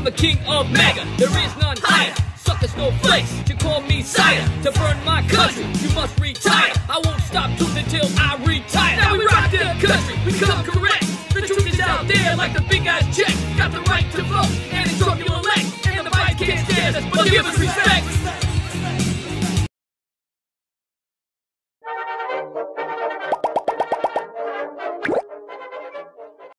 I'm the king of MAGA. There is none higher. Suckers, no flakes. You call me sire. To burn my country, you must retire. I won't stop truth until I retire. Now we rock the country. We come correct. The truth is out there like the big ass check. Got the right to vote, and it's your elect. And the fight can't stand us, but give us respect.